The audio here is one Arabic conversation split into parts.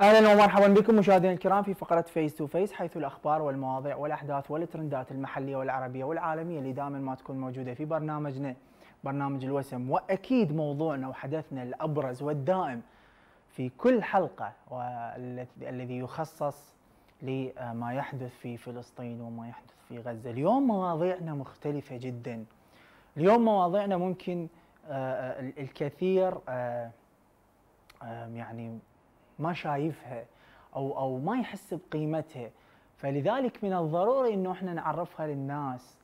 أهلا ومرحبا بكم مشاهدينا الكرام في فقرة Face to Face حيث الأخبار والمواضيع والأحداث والترندات المحلية والعربية والعالمية اللي دائما ما تكون موجودة في برنامجنا برنامج الوسم وأكيد موضوعنا وحدثنا الأبرز والدائم في كل حلقة والذي يخصص لما يحدث في فلسطين وما يحدث في غزة، اليوم مواضيعنا مختلفة جدا. اليوم مواضيعنا ممكن آه، الكثير آه، يعني ما شايفها أو أو ما يحس بقيمتها. فلذلك من الضروري إنه إحنا نعرفها للناس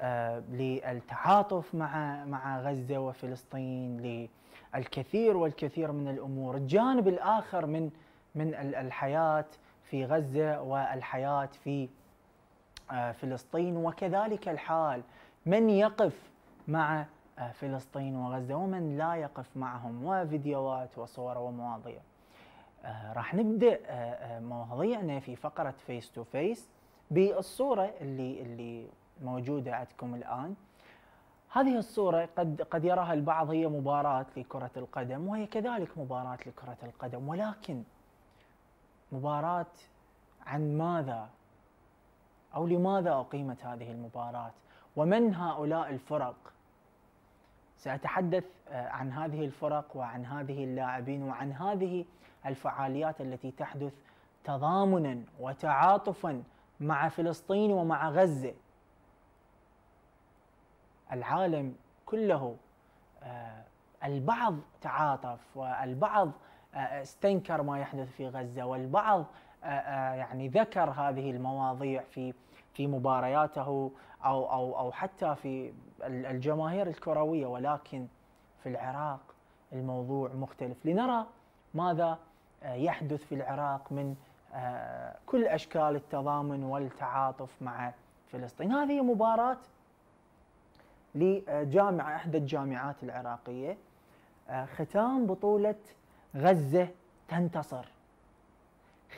آه للتعاطف مع مع غزة وفلسطين للكثير والكثير من الأمور. الجانب الآخر من من الحياة في غزة والحياة في آه فلسطين. وكذلك الحال من يقف مع آه فلسطين وغزة ومن لا يقف معهم. وفيديوهات وصور ومواضيع. آه راح نبدأ آه آه مواضيعنا في فقرة face to face بالصورة اللي اللي موجودة عندكم الآن. هذه الصورة قد قد يراها البعض هي مباراة لكرة القدم وهي كذلك مباراة لكرة القدم. ولكن مباراة عن ماذا؟ أو لماذا أقيمت هذه المباراة؟ ومن هؤلاء الفرق؟ سأتحدث عن هذه الفرق وعن هذه اللاعبين وعن هذه الفعاليات التي تحدث تضامنا وتعاطفا مع فلسطين ومع غزة. العالم كله البعض تعاطف والبعض استنكر ما يحدث في غزة والبعض يعني ذكر هذه المواضيع في في مبارياته أو أو أو حتى في الجماهير الكروية ولكن في العراق الموضوع مختلف لنرى ماذا يحدث في العراق من كل أشكال التضامن والتعاطف مع فلسطين. هذه مباراة لجامعة إحدى الجامعات العراقية ختام بطولة غزة تنتصر.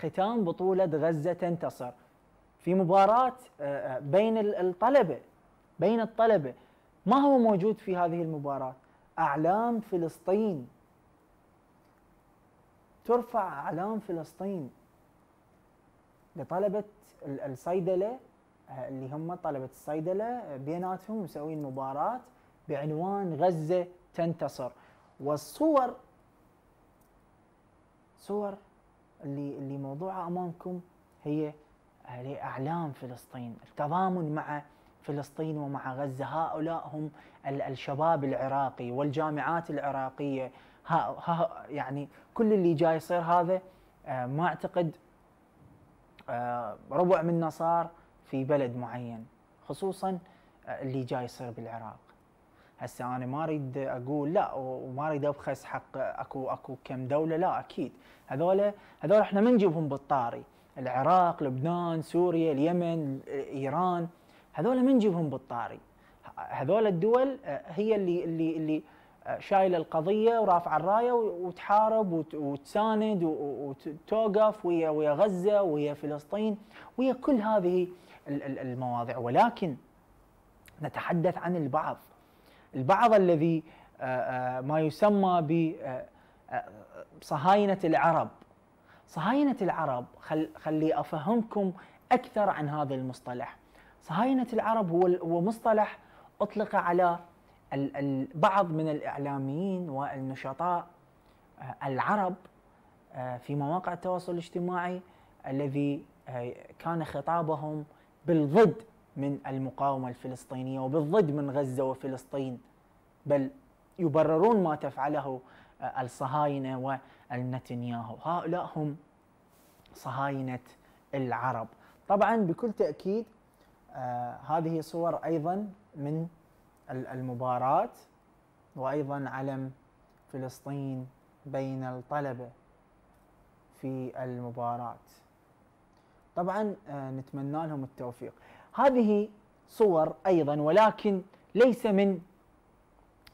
ختام بطولة غزة تنتصر في مباراة بين الطلبة بين الطلبة. ما هو موجود في هذه المباراة؟ أعلام فلسطين. ترفع أعلام فلسطين. لطلبة الصيدلة اللي هم طلبة الصيدلة بيناتهم مسوين مباراة بعنوان غزة تنتصر. والصور صور اللي اللي موضوعها أمامكم هي لأعلام فلسطين التضامن مع فلسطين ومع غزة. هؤلاء هم الشباب العراقي والجامعات العراقية. ها ها يعني كل اللي جاي يصير هذا ما أعتقد ربع منه صار في بلد معين خصوصا اللي جاي يصير بالعراق. هسه أنا ما أريد أقول لا وما أريد أبخس حق اكو أكو كم دولة لا أكيد. هذول هذول إحنا ما نجيبهم بالطاري. العراق، لبنان، سوريا، اليمن، إيران هذول ما نجيبهم بالطاري. هذول الدول هي اللي اللي اللي شايله القضية ورافعه الراية وتحارب وتساند وتوقف ويا ويا غزة ويا فلسطين ويا كل هذه المواضيع. ولكن نتحدث عن البعض. البعض الذي ما يسمى بصهاينه العرب. صهاينة العرب خل خلي أفهمكم أكثر عن هذا المصطلح. صهاينة العرب هو هو مصطلح أطلق على بعض من الإعلاميين والنشطاء العرب في مواقع التواصل الاجتماعي الذي كان خطابهم بالضد من المقاومة الفلسطينية وبالضد من غزة وفلسطين بل يبررون ما تفعله الصهاينة والنتنياهو. هؤلاء هم صهاينة العرب. طبعا بكل تأكيد آه هذه صور أيضا من المباراة وأيضا علم فلسطين بين الطلبة في المباراة. طبعا آه نتمنى لهم التوفيق. هذه صور أيضا ولكن ليس من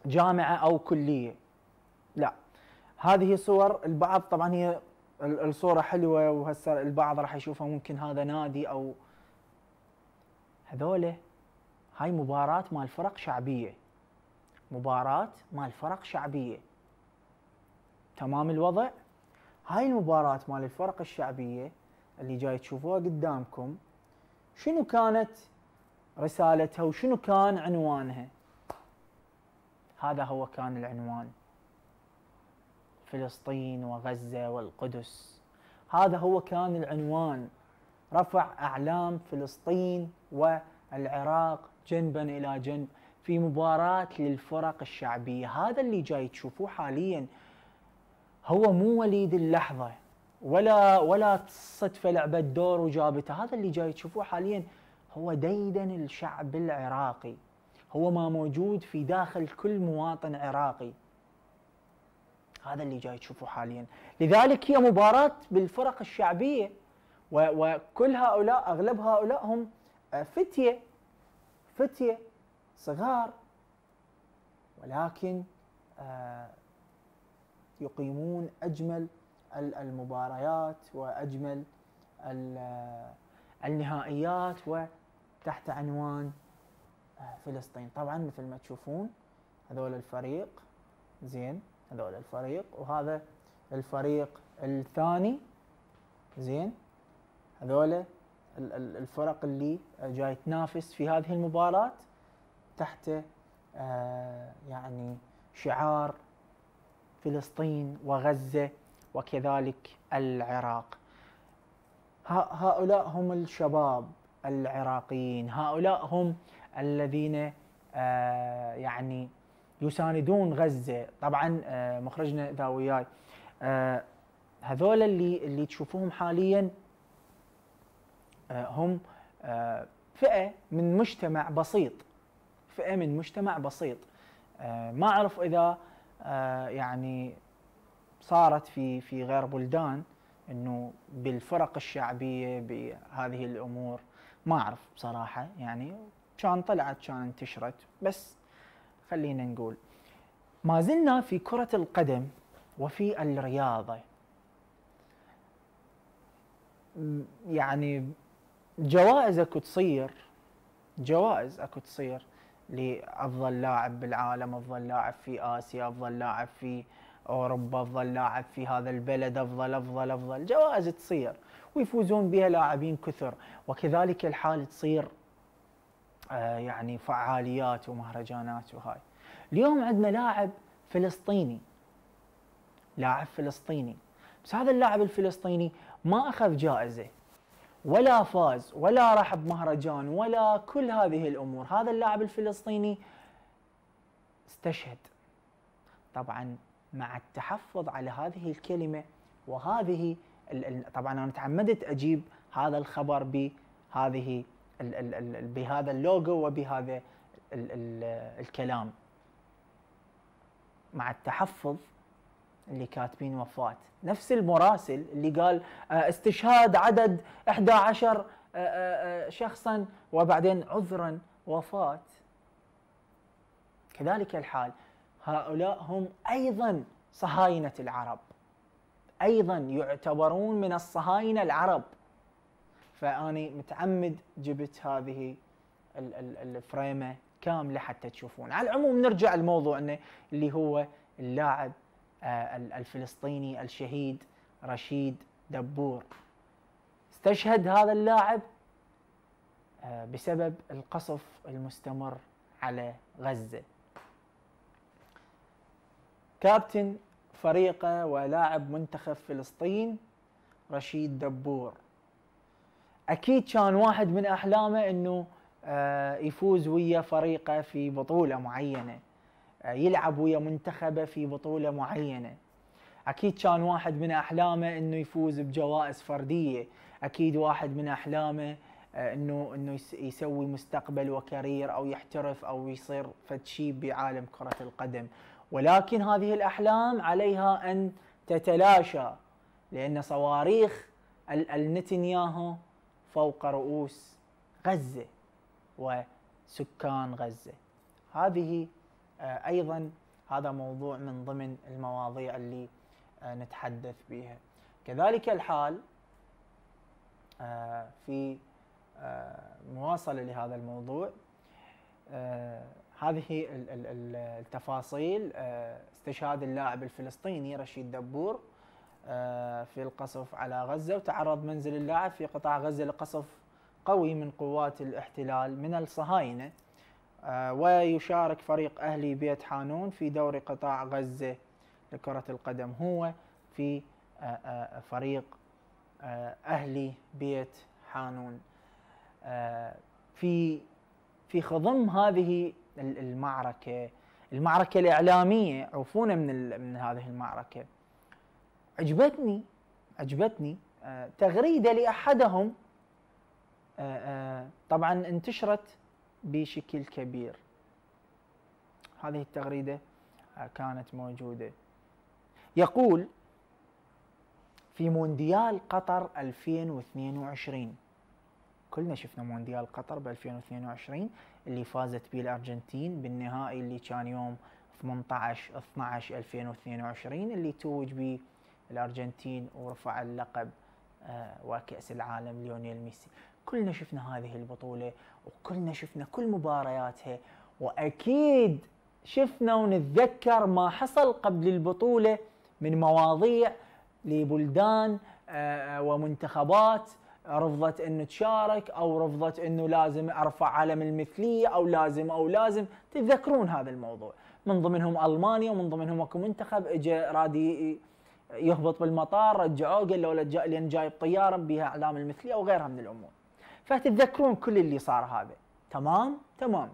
جامعة أو كلية. لا. هذه صور البعض طبعا هي الصورة حلوة وهسه البعض راح يشوفها ممكن هذا نادي أو هذوله هاي مباراة مال فرق شعبية. مباراة مال فرق شعبية. تمام الوضع؟ هاي المباراة مال الفرق الشعبية اللي جاي تشوفوها قدامكم شنو كانت رسالتها وشنو كان عنوانها؟ هذا هو كان العنوان. فلسطين وغزة والقدس. هذا هو كان العنوان. رفع أعلام فلسطين والعراق جنبا إلى جنب في مباراة للفرق الشعبية. هذا اللي جاي تشوفوه حاليا. هو مو وليد اللحظة ولا ولا صدفة لعبة دور وجابته. هذا اللي جاي تشوفوه حاليا. هو ديدن الشعب العراقي. هو ما موجود في داخل كل مواطن عراقي. هذا اللي جاي تشوفوه حاليا. لذلك هي مباراة بالفرق الشعبية وكل هؤلاء أغلب هؤلاء هم فتية. فتية صغار ولكن آه، يقيمون أجمل المباريات وأجمل النهائيات وتحت عنوان آه، فلسطين. طبعا مثل ما تشوفون هذول الفريق زين هذول الفريق وهذا الفريق الثاني زين هذول الفرق اللي جاي تنافس في هذه المباراة تحت آه، يعني شعار فلسطين وغزة وكذلك العراق. هؤلاء هم الشباب العراقيين. هؤلاء هم الذين آه، يعني يساندون غزة. طبعا آه، مخرجنا ذا وياي هذول اللي اللي تشوفوهم حاليا هم فئة من مجتمع بسيط. فئة من مجتمع بسيط. آه، ما أعرف إذا آه، يعني صارت في في غير بلدان إنه بالفرق الشعبية بهذه الأمور. ما أعرف بصراحة. يعني كان طلعت كان انتشرت. بس خلينا نقول ما زلنا في كرة القدم وفي الرياضة. يعني جوائز اكو تصير جوائز اكو تصير لافضل لاعب بالعالم افضل لاعب في آسيا افضل لاعب في أوروبا افضل لاعب في هذا البلد افضل افضل افضل. جوائز تصير ويفوزون بها لاعبين كثر وكذلك الحال تصير آه يعني فعاليات ومهرجانات وهاي. اليوم عندنا لاعب فلسطيني لاعب فلسطيني. بس هذا اللاعب الفلسطيني ما أخذ جائزة. ولا فاز ولا راح بمهرجان ولا كل هذه الأمور. هذا اللاعب الفلسطيني استشهد. طبعا مع التحفظ على هذه الكلمة وهذه طبعا أنا تعمدت أجيب هذا الخبر بهذه بهذا اللوجو وبهذا الكلام. مع التحفظ اللي كاتبين وفاة. نفس المراسل اللي قال آه، استشهاد عدد 11 آه، آه، شخصا وبعدين عذرا وفاة. كذلك الحال. هؤلاء هم أيضا صهاينة العرب. أيضا يعتبرون من الصهاينة العرب. فأني متعمد جبت هذه الفريمة كاملة حتى تشوفون. على العموم نرجع الموضوع اللي هو اللاعب الفلسطيني الشهيد رشيد دبور. استشهد هذا اللاعب آه، بسبب القصف المستمر على غزة. كابتن فريقه ولاعب منتخب فلسطين رشيد دبور. أكيد كان واحد من أحلامه إنه آه، يفوز ويا فريقه في بطولة معينة. يلعب ويا منتخبه في بطوله معينه. أكيد كان واحد من احلامه انه يفوز بجوائز فرديه. أكيد واحد من احلامه آه، انه انه يسوي مستقبل وكارير أو يحترف أو يصير فد شيء بعالم كرة القدم. ولكن هذه الاحلام عليها ان تتلاشى لأن صواريخ النتنياهو فوق رؤوس غزة وسكان غزة. هذه أيضا هذا موضوع من ضمن المواضيع اللي آه، نتحدث بها كذلك الحال آه، في مواصلة لهذا الموضوع. هذه التفاصيل. استشهاد اللاعب الفلسطيني رشيد دبور آه، في القصف على غزة وتعرض منزل اللاعب في قطاع غزة لقصف قوي من قوات الاحتلال من الصهاينة. آه، ويشارك فريق أهلي بيت حانون في دوري قطاع غزة لكرة القدم. هو في آه، فريق أهلي بيت حانون. في في خضم هذه المعركة المعركة الإعلامية عفونا من من هذه المعركة. عجبتني عجبتني آه، آه، آه، طبعا انتشرت بشكل كبير. هذه التغريدة كانت موجودة. يقول في مونديال قطر 2022 كلنا شفنا مونديال قطر ب 2022 اللي فازت به الأرجنتين بالنهائي اللي كان يوم 18 12 2022 اللي توج به الأرجنتين ورفع اللقب آه، وكأس العالم ليونيل ميسي. كلنا شفنا هذه البطولة وكلنا شفنا كل مبارياتها وأكيد شفنا ونتذكر ما حصل قبل البطولة من مواضيع لبلدان آه، ومنتخبات رفضت إنه تشارك أو رفضت إنه لازم أرفع علم المثلية أو لازم أو لازم. تتذكرون هذا الموضوع. من ضمنهم ألمانيا ومن ضمنهم أكو منتخب اجى رادي يهبط بالمطار رجعوه قال له لأن جايب طيارة بها أعلام المثلية وغيرها من الأمور. فتتذكرون كل اللي صار هذا تمام تمام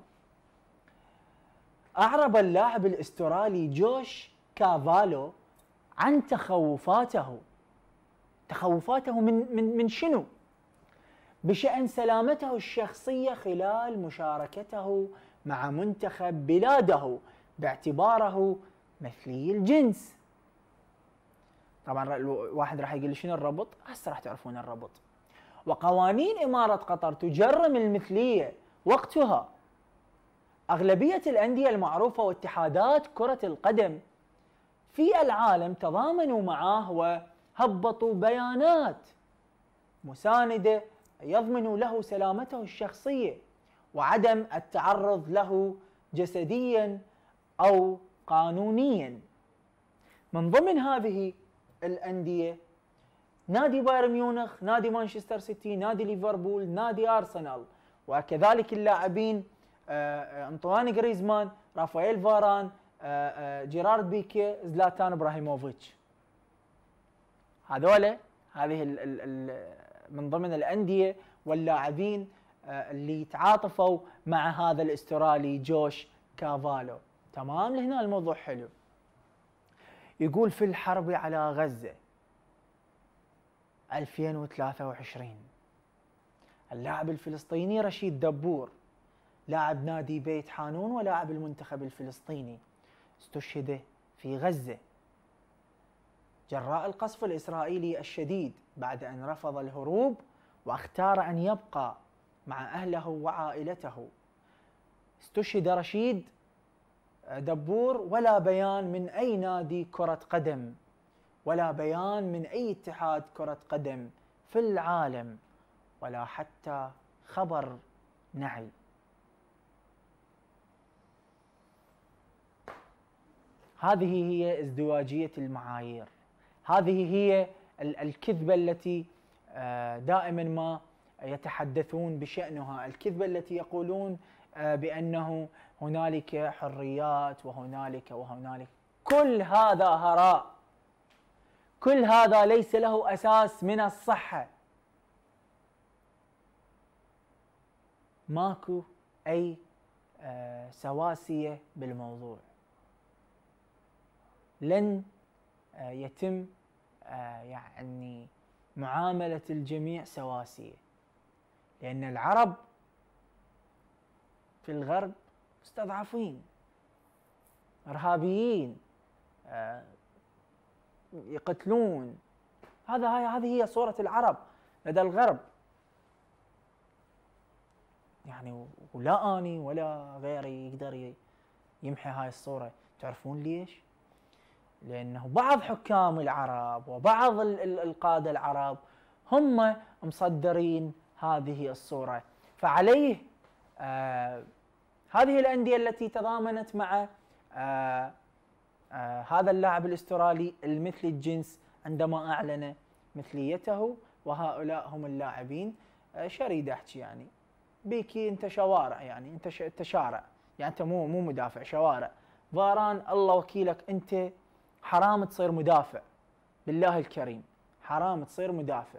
أعرب اللاعب الأسترالي جوش كافالو عن تخوفاته تخوفاته من من من شنو؟ بشأن سلامته الشخصية خلال مشاركته مع منتخب بلاده باعتباره مثلي الجنس. طبعا الواحد راح يقول شنو الربط؟ هسه راح تعرفون الربط. وقوانين إمارة قطر تجرم المثلية وقتها. أغلبية الأندية المعروفة واتحادات كرة القدم في العالم تضامنوا معه وهبطوا بيانات مساندة يضمن له سلامته الشخصية وعدم التعرض له جسديا أو قانونيا. من ضمن هذه الأندية نادي بايرن ميونخ، نادي مانشستر سيتي، نادي ليفربول، نادي أرسنال. وكذلك اللاعبين آه، آه، أنطواني غريزمان، رافائيل فاران، آه، جيرارد بيكي، زلاتان إبراهيموفيتش. هذول هذه من ضمن الأندية واللاعبين اللي تعاطفوا مع هذا الأسترالي جوش كافالو. تمام؟ لهنا الموضوع حلو. يقول في الحرب على غزة 2023 اللاعب الفلسطيني رشيد دبور لاعب نادي بيت حانون ولاعب المنتخب الفلسطيني استشهد في غزة. جراء القصف الإسرائيلي الشديد بعد أن رفض الهروب واختار أن يبقى مع أهله وعائلته. استشهد رشيد دبور ولا بيان من أي نادي كرة قدم. ولا بيان من أي اتحاد كرة قدم في العالم ولا حتى خبر نعي. هذه هي ازدواجية المعايير. هذه هي الكذبة التي آه، دائما ما يتحدثون بشأنها. الكذبة التي يقولون آه، بأنه هنالك حريات وهنالك وهنالك كل هذا هراء. كل هذا ليس له أساس من الصحة. ماكو أي آه، سواسية بالموضوع. لن آه، يتم يعني معاملة الجميع سواسية. لأن العرب في الغرب مستضعفين إرهابيين آه، يقتلون. هذا هاي هذه هي صورة العرب لدى الغرب. يعني ولا آني ولا غيري يقدر يمحي هاي الصورة. تعرفون ليش؟ لأنه بعض حكام العرب وبعض القادة العرب هم مصدرين هذه الصورة. فعليه آه هذه الأندية التي تضامنت مع آه آه هذا اللاعب الأسترالي المثل الجنس عندما أعلن مثليته وهؤلاء هم اللاعبين. آه، شريد أحكي يعني. بيكي أنت شوارع يعني أنت. أنت شارع. يعني أنت مو مو مدافع شوارع. فاران الله وكيلك أنت حرام تصير مدافع. بالله الكريم حرام تصير مدافع.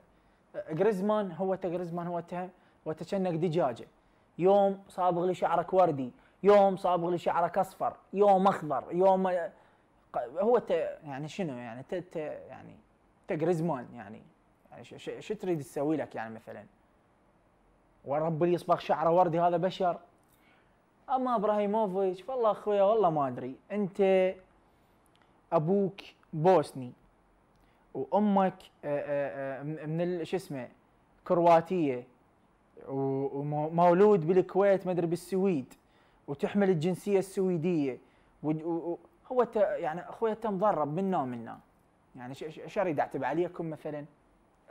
جريزمان هو جريزمان هو هو كأنك دجاجة. يوم صابغ لي شعرك وردي يوم صابغ لي شعرك أصفر يوم أخضر يوم هو يعني شنو يعني ت يعني جريزمان يعني يعني شو تريد تسوي لك يعني مثلا؟ ورب اللي يصبغ شعره وردي هذا بشر؟ أما إبراهيموفيتش والله أخويا والله ما أدري. أنت أبوك بوسني وأمك آه، آه، آه، من شو اسمه كرواتية ومولود بالكويت ما أدري بالسويد وتحمل الجنسية السويدية هو يعني أخويا انت مضرب منا ومنا يعني شو اريد أعتب عليكم مثلا؟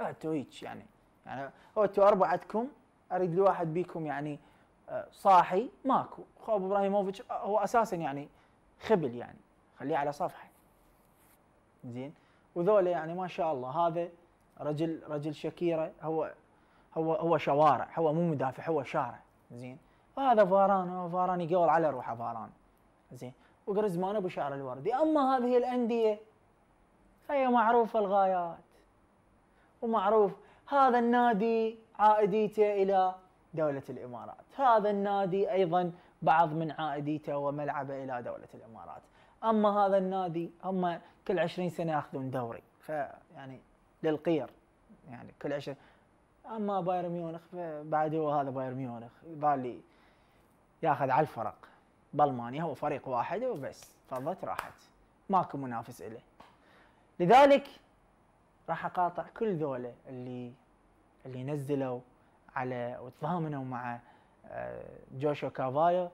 أنتوا هيك يعني. يعني هو أنتوا أربعتكم أريد الواحد بيكم يعني صاحي. ماكو. خوب إبراهيموفيتش هو أساسا يعني خبل يعني. خليه على صفحة. زين. وذولا يعني ما شاء الله هذا رجل رجل شكيرة. هو هو هو شوارع. هو مو مدافع هو شارع. زين. وهذا فاران فاران يقول على روحه فاران. زين. وجريزمان أبو شعر الوردي أما هذه الأندية فهي معروفة الغايات ومعروف هذا النادي عائديته إلى دولة الإمارات هذا النادي أيضا بعض من عائديته وملعبه إلى دولة الإمارات أما هذا النادي هم كل 20 سنة يأخذون دوري فيعني للقير يعني كل 20 أما بايرن ميونخ بعد هو هذا بايرن ميونخ يظل يأخذ على الفرق. بألمانيا هو فريق واحد وبس فضت راحت. ماكو منافس له لذلك راح أقاطع كل ذولا اللي اللي نزلوا على وتضامنوا مع آه، جوشو كافايو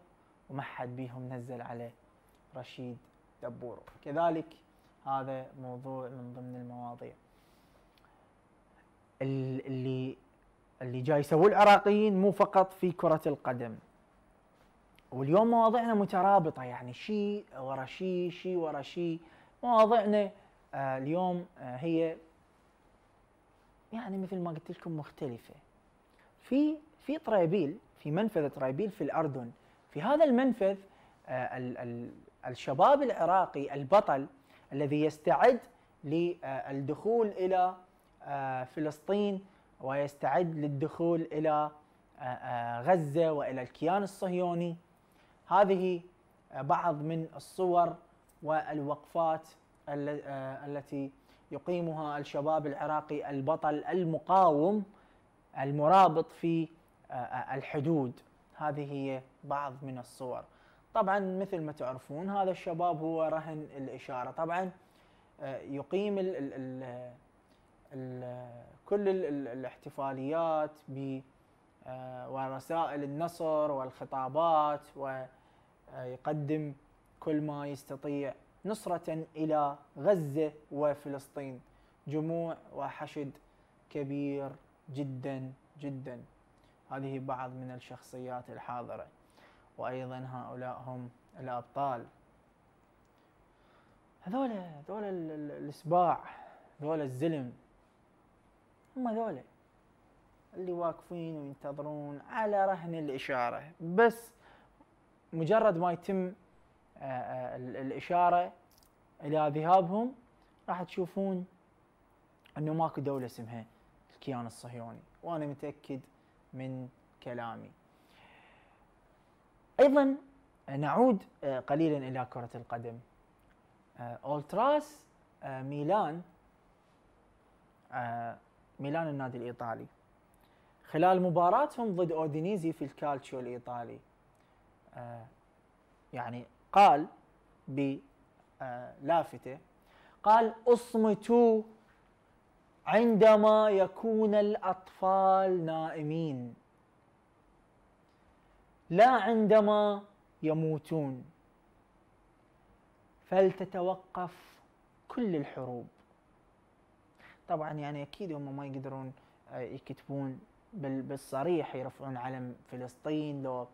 وما حد بيهم نزل على رشيد دبور كذلك هذا موضوع من ضمن المواضيع. اللي اللي جاي يسووه العراقيين مو فقط في كرة القدم. واليوم مواضيعنا مترابطة يعني شيء ورا شيء شيء ورا شيء مواضيعنا آه اليوم آه هي يعني مثل ما قلت لكم مختلفة. في في طريبيل في منفذ طريبيل في الأردن. في هذا المنفذ آه ال ال الشباب العراقي البطل الذي يستعد للدخول إلى آه، فلسطين ويستعد للدخول إلى آه، آه، غزة وإلى الكيان الصهيوني. هذه بعض من الصور والوقفات التي يقيمها الشباب العراقي البطل المقاوم المرابط في الحدود. هذه هي بعض من الصور. طبعا مثل ما تعرفون هذا الشباب هو رهن الإشارة. طبعا آه، يقيم ال ال ال ال كل ال الاحتفاليات ب آه، ورسائل النصر والخطابات ويقدم كل ما يستطيع نصرة إلى غزة وفلسطين. جموع وحشد كبير جدا جدا. هذه بعض من الشخصيات الحاضرة. وأيضا هؤلاء هم الأبطال. هذول هذول السباع هذول الزلم. هم هذول. اللي واقفين وينتظرون على رهن الإشارة. بس مجرد ما يتم آه، آه، الإشارة إلى ذهابهم راح تشوفون إنه ماكو دولة اسمها الكيان الصهيوني وأنا متأكد من كلامي. أيضا نعود آه، قليلا إلى كرة القدم. أولتراس ميلان ميلان النادي الإيطالي. خلال مباراتهم ضد أودينيزي في الكالتشيو الإيطالي. يعني قال بلافته قال أصمتوا عندما يكون الأطفال نائمين. لا عندما يموتون. فلتتوقف كل الحروب. طبعا يعني أكيد هم ما يقدرون آه، يكتبون بالصريح يرفعون علم فلسطين لو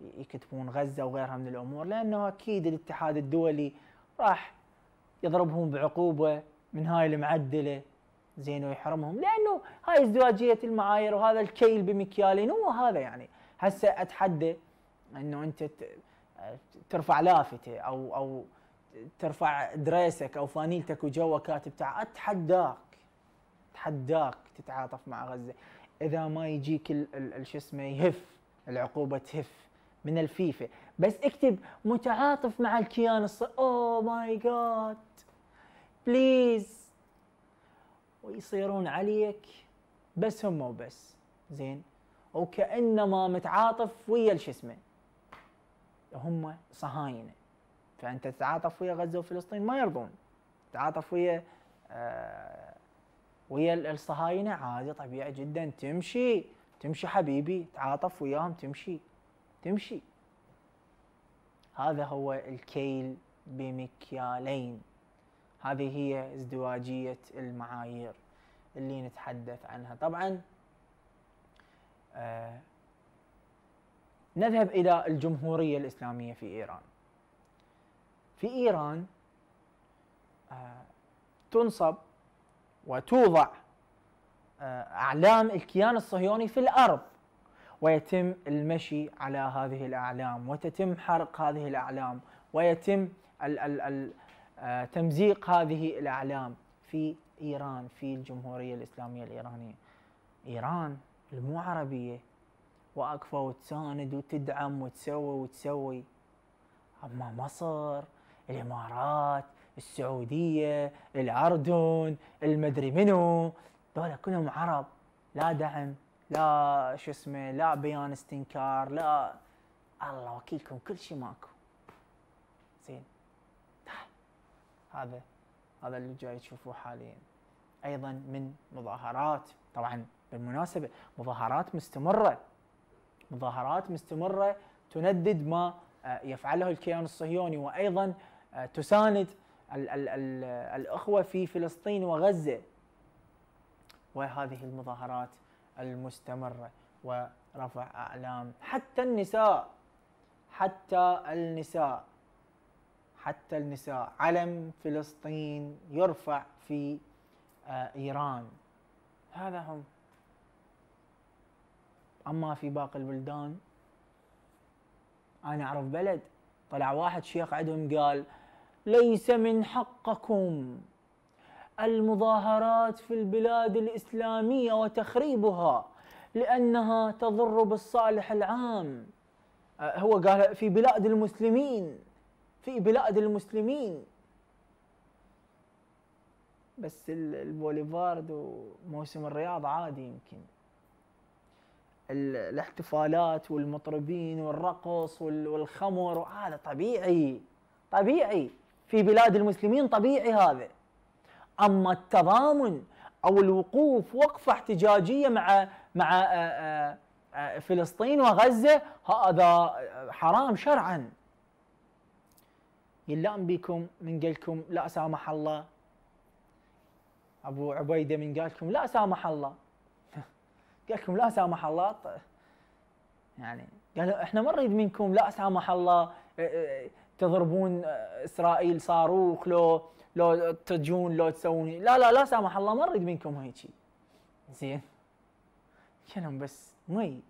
يكتبون غزة وغيرها من الأمور لأنه أكيد الاتحاد الدولي راح يضربهم بعقوبة من هاي المعدلة زين ويحرمهم. لأنه هاي ازدواجية المعايير وهذا الكيل بمكيالين هو هذا يعني. هسه أتحدى إنه أنت ترفع لافتة أو أو ترفع دريسك أو فانيلتك وجوا كاتب تاع أتحداك أتحداك تتعاطف مع غزة. إذا ما يجيك شو اسمه يهف العقوبة تهف من الفيفا. بس اكتب متعاطف مع الكيان الص oh my God please ويصيرون عليك. بس هم وبس. زين؟ وكأنما متعاطف ويا شو اسمه هم صهاينة. فأنت تتعاطف ويا غزة وفلسطين ما يرضون. تتعاطف ويا آه ويا الصهاينة عادي طبيعي جدا. تمشي تمشي حبيبي تعاطف وياهم تمشي تمشي. هذا هو الكيل بمكيالين. هذه هي ازدواجية المعايير اللي نتحدث عنها. طبعا آه نذهب إلى الجمهورية الإسلامية في إيران. في إيران آه تنصب وتوضع آه أعلام الكيان الصهيوني في الأرض. ويتم المشي على هذه الأعلام وتتم حرق هذه الأعلام ويتم ال ال ال آه تمزيق هذه الأعلام في إيران في الجمهورية الإسلامية الإيرانية. إيران المو عربية. واقفه وتساند وتدعم وتسوي وتسوي. أما مصر الإمارات السعودية الاردن المدري منو. دول كلهم عرب. لا دعم لا شو اسمه لا بيان استنكار لا. الله وكيلكم كل شيء ماكو. زين. هذا هذا اللي جاي تشوفوه حاليا. أيضا من مظاهرات طبعا بالمناسبة مظاهرات مستمرة. مظاهرات مستمرة تندد ما آه، يفعله الكيان الصهيوني وأيضا آه، تساند ال ال ال الأخوة في فلسطين وغزة. وهذه المظاهرات المستمره ورفع أعلام. حتى النساء حتى النساء حتى النساء. علم فلسطين يرفع في آه، إيران. هذا هم. أما في باقي البلدان أنا أعرف بلد طلع واحد شيخ عندهم قال ليس من حقكم. المظاهرات في البلاد الإسلامية وتخريبها لأنها تضر بالصالح العام. آه، هو قال في بلاد المسلمين في بلاد المسلمين. بس البوليفارد وموسم الرياض عادي يمكن. الاحتفالات والمطربين والرقص والخمر هذا طبيعي طبيعي. في بلاد المسلمين طبيعي هذا. أما التضامن أو الوقوف وقفة احتجاجية مع مع آه، آه، آه، فلسطين وغزة هذا حرام شرعا. يلام بكم من قالكم لا سامح الله؟ أبو عبيدة من قالكم لا سامح الله؟ قال لكم لا سامح الله؟ يعني قالوا إحنا ما نريد منكم لا سامح الله. تضربون إسرائيل صاروخ لو لو تجون لو تسوون. لا لا لا سامح الله ما نريد منكم هيك زين. كلام بس مي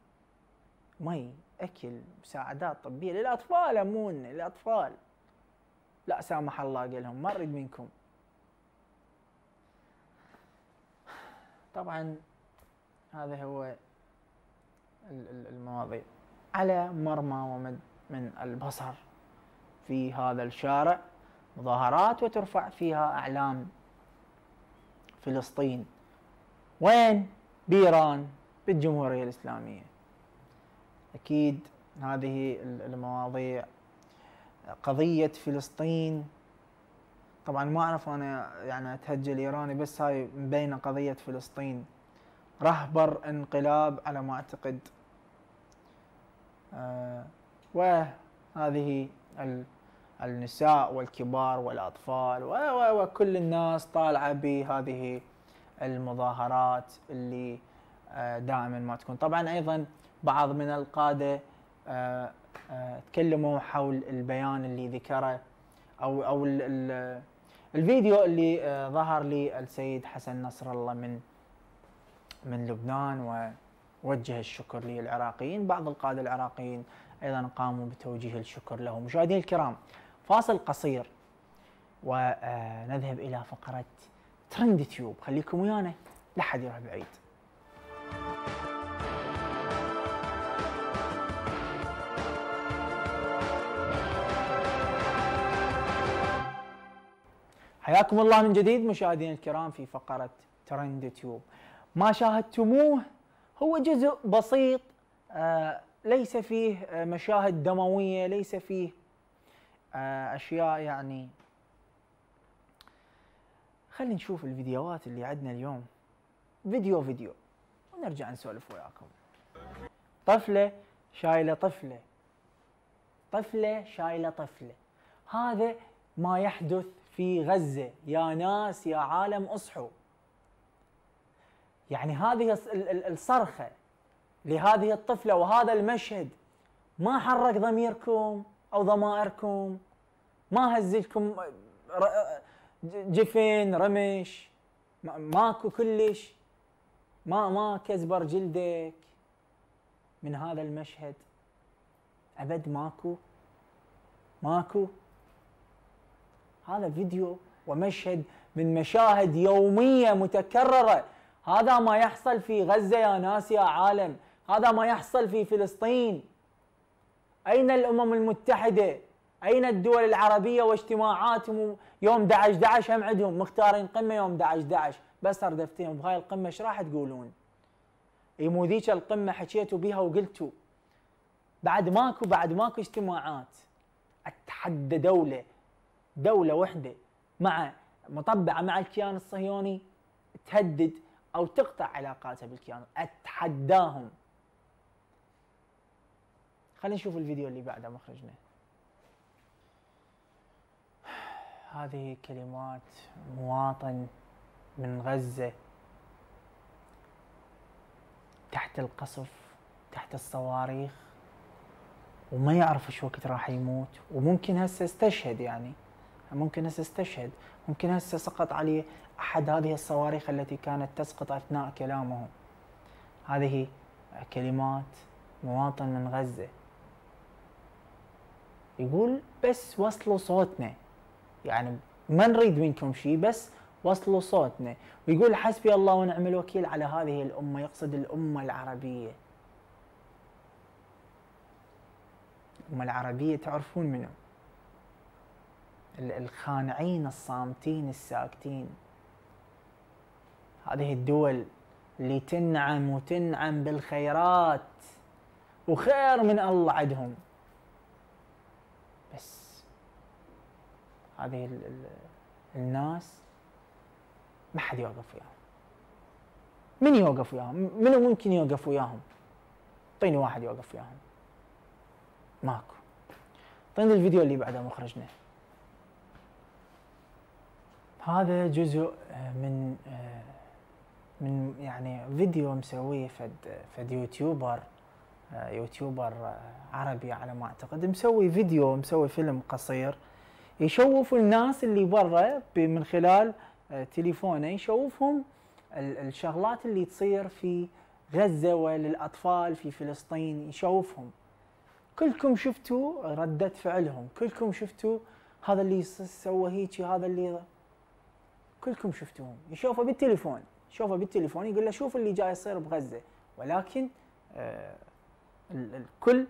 مي أكل مساعدات طبية للأطفال أمون للأطفال. لا سامح الله قال لهم ما نريد منكم. طبعا هذا هو المواضيع. على مرمى ومد من البصر. في هذا الشارع مظاهرات وترفع فيها أعلام فلسطين. وين؟ بإيران بالجمهورية الإسلامية. أكيد هذه المواضيع قضية فلسطين. طبعا ما أعرف أنا يعني أتهجى إيراني بس هاي مبينة قضية فلسطين. رهبر انقلاب على ما أعتقد. آه وهذه النساء والكبار والأطفال وكل الناس طالعة بهذه المظاهرات اللي آه دائما ما تكون. طبعا أيضا بعض من القادة آه آه تكلموا حول البيان اللي ذكره أو أو الفيديو اللي ظهر لي السيد حسن نصر الله من من لبنان ووجه الشكر للعراقيين. بعض القادة العراقيين أيضا قاموا بتوجيه الشكر له مشاهدينا الكرام فاصل قصير. ونذهب إلى فقرة trend tube خليكم ويانا لا حد يروح بعيد. حياكم الله من جديد مشاهدينا الكرام في فقرة trend tube ما شاهدتموه هو جزء بسيط آه ليس فيه آه مشاهد دموية ليس فيه آه أشياء يعني. خلينا نشوف الفيديوهات اللي عندنا اليوم. فيديو فيديو. ونرجع نسولف وياكم. طفلة شايلة طفلة. طفلة شايلة طفلة. هذا ما يحدث في غزة. يا ناس يا عالم اصحوا. يعني هذه الصرخة لهذه الطفلة وهذا المشهد. ما حرك ضميركم. أو ضمائركم؟ ما هزلكم جفن رمش؟ ماكو كلش؟ ما ما كزبر جلدك من هذا المشهد؟ أبد ماكو؟ ماكو؟ هذا فيديو ومشهد من مشاهد يومية متكررة. هذا ما يحصل في غزة يا ناس يا عالم. هذا ما يحصل في فلسطين. أين الأمم المتحدة؟ أين الدول العربية واجتماعاتهم؟ يوم 11 11 هم عندهم. مختارين قمة يوم 11 11 بس ردفتهم بهاي القمة إيش راح تقولون؟ اي مو ذيك القمة حكيتوا بها وقلتوا. بعد ماكو بعد ماكو اجتماعات. أتحدى دولة دولة وحدة مع مطبعة مع الكيان الصهيوني تهدد أو تقطع علاقاتها بالكيان. أتحداهم. خلينا نشوف الفيديو اللي بعده مخرجنا هذه كلمات مواطن من غزة تحت القصف تحت الصواريخ وما يعرف إيش وقت راح يموت. وممكن هسه استشهد يعني. ممكن هسه استشهد. ممكن هسه سقط عليه أحد هذه الصواريخ التي كانت تسقط أثناء كلامه هذه كلمات مواطن من غزة. يقول بس وصلوا صوتنا. يعني ما نريد منكم شيء بس وصلوا صوتنا. ويقول حسبي الله ونعم الوكيل على هذه الأمة يقصد الأمة العربية. الأمة العربية تعرفون منه الخانعين الصامتين الساكتين. هذه الدول اللي تنعم وتنعم بالخيرات وخير من الله عندهم بس هذه ال ال الناس ما حد يوقف وياهم. من يوقف وياهم؟ منو ممكن يوقف وياهم؟ اعطيني واحد يوقف وياهم. ماكو. اعطيني الفيديو اللي بعده مخرجنا هذا جزء آه، من آه، من يعني فيديو مسويه فد فد يوتيوبر آه، يوتيوبر عربي على ما أعتقد. مسوي فيديو مسوي فيلم قصير. يشوفوا الناس اللي برا من خلال آه، تليفونه يشوفهم الشغلات اللي تصير في غزة وللأطفال في فلسطين يشوفهم. كلكم شفتوا ردة فعلهم. كلكم شفتوا هذا اللي سوى هيك هذا اللي كلكم شفتوهم. يشوفه بالتليفون. يشوفه بالتليفون يقول له شوف اللي جاي يصير بغزة. ولكن آه الكل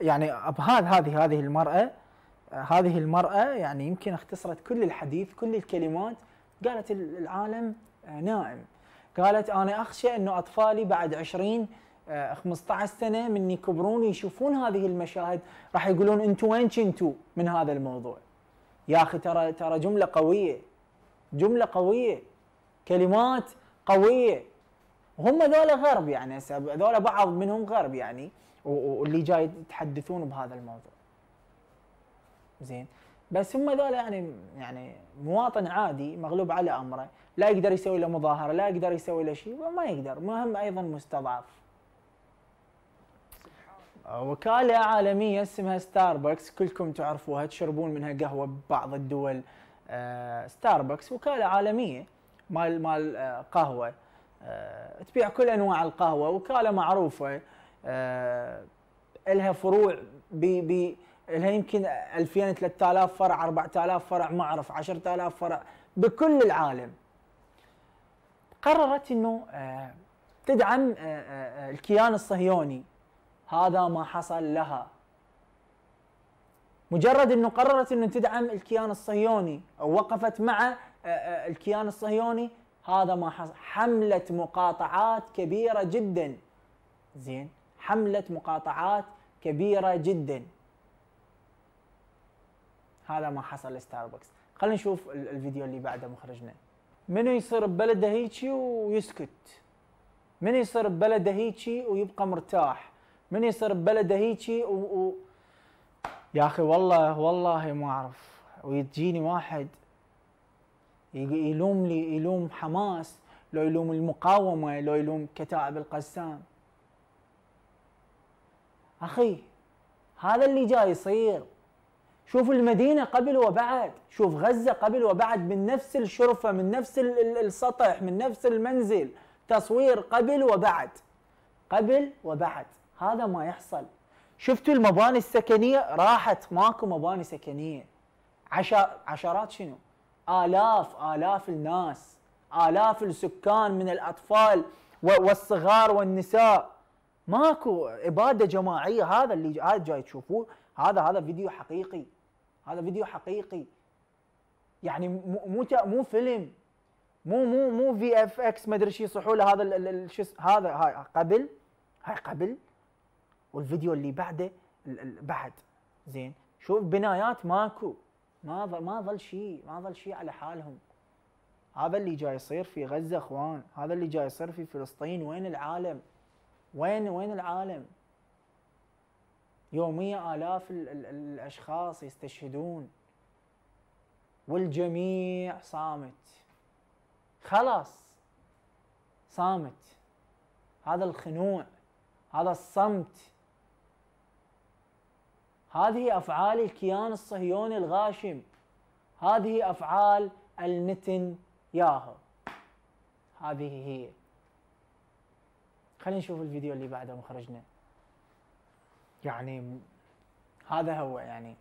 يعني بهذا هذه هذه المرأة هذه المرأة يعني يمكن اختصرت كل الحديث كل الكلمات قالت العالم آه، نائم. قالت أنا أخشى أنه أطفالي بعد 20 15 آه، سنة من يكبرون ويشوفون هذه المشاهد راح يقولون أنتوا وين كنتوا من هذا الموضوع؟ يا أخي ترى ترى جملة قوية جملة قوية كلمات قوية. وهم ذولا غرب يعني ذولا بعض منهم غرب يعني واللي جاي يتحدثون بهذا الموضوع. زين. بس هم ذولا يعني يعني مواطن عادي مغلوب على أمره. لا يقدر يسوي له مظاهرة لا يقدر يسوي له شيء ما يقدر. مهم أيضا مستضعف. وكالة عالمية اسمها ستاربكس كلكم تعرفوها تشربون منها قهوة ببعض الدول. آه، ستاربكس وكالة عالمية مال مال آه، قهوة. آه، تبيع كل أنواع القهوة وكالة معروفة. آه، لها فروع ب لها يمكن 2000 3000 فرع 4000 فرع ما أعرف 10000 فرع بكل العالم. قررت إنه آه، تدعم آه، آه، الكيان الصهيوني. هذا ما حصل لها. مجرد إنه قررت إنه تدعم الكيان الصهيوني أو وقفت مع الكيان الصهيوني هذا ما حصل حمله مقاطعات كبيرة جدا. زين حمله مقاطعات كبيرة جدا. هذا ما حصل لستاربكس. خلينا نشوف ال- الفيديو اللي بعده مخرجنا. منو يصير ببلده هيجي ويسكت؟ من يصير ببلده هيجي ويبقى مرتاح؟ من يصير ببلده هيجي و... و... يا أخي والله والله ما أعرف. ويجيني واحد يلوم لي يلوم حماس لو يلوم المقاومة لو يلوم كتائب القسام. أخي هذا اللي جاي يصير. شوف المدينة قبل وبعد. شوف غزة قبل وبعد من نفس الشرفة من نفس ال- ال- السطح من نفس المنزل. تصوير قبل وبعد. قبل وبعد. هذا ما يحصل. شفتوا المباني السكنية؟ راحت. ماكو مباني سكنية. عشر عشرات شنو؟ آلاف آلاف الناس. آلاف السكان من الأطفال والصغار والنساء. ماكو إبادة جماعية. هذا اللي هذا جاي تشوفوه. هذا هذا فيديو حقيقي. هذا فيديو حقيقي. يعني مو مو مو فيلم. مو مو مو VFX ما أدري شو يصحوا له هذا شو هذا هاي قبل؟ هاي قبل؟ والفيديو اللي بعده بعد. زين. شوف بنايات ماكو. ما ما ظل شيء ما ظل شيء على حالهم. هذا اللي جاي يصير في غزة أخوان. هذا اللي جاي يصير في فلسطين. وين العالم؟ وين وين العالم؟ يوميا آلاف ال ال الأشخاص يستشهدون. والجميع صامت. خلاص صامت. هذا الخنوع هذا الصمت. هذه أفعال الكيان الصهيوني الغاشم. هذه أفعال النتن ياهو. هذه هي. خلينا نشوف الفيديو اللي بعده مخرجنا. يعني هذا هو يعني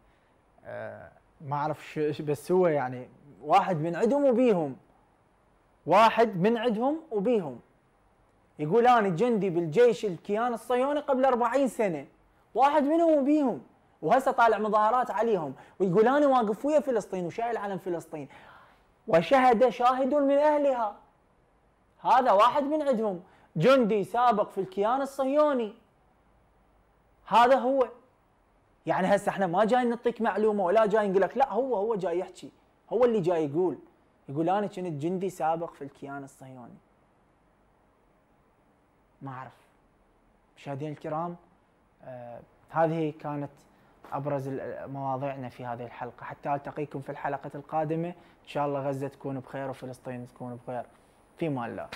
آه ما أعرف شو- بس هو يعني واحد من عندهم وبيهم. واحد من عندهم وبيهم. يقول أنا جندي بالجيش الكيان الصهيوني قبل 40 سنة. واحد منهم وبيهم. وهسه طالع مظاهرات عليهم. ويقول أنا واقف ويا فلسطين وشايل علم فلسطين. وشهد شاهد من أهلها. هذا واحد من عندهم. جندي سابق في الكيان الصهيوني. هذا هو. يعني هسه إحنا ما جاي نعطيك معلومة ولا جاي نقول لك لا هو هو جاي يحكي. هو اللي جاي يقول. يقول أنا كنت جندي سابق في الكيان الصهيوني. ما أعرف. مشاهدينا الكرام آه هذه كانت أبرز مواضيعنا في هذه الحلقة. حتى ألتقيكم في الحلقة القادمة. إن شاء الله غزة تكون بخير وفلسطين تكون بخير. في مان الله.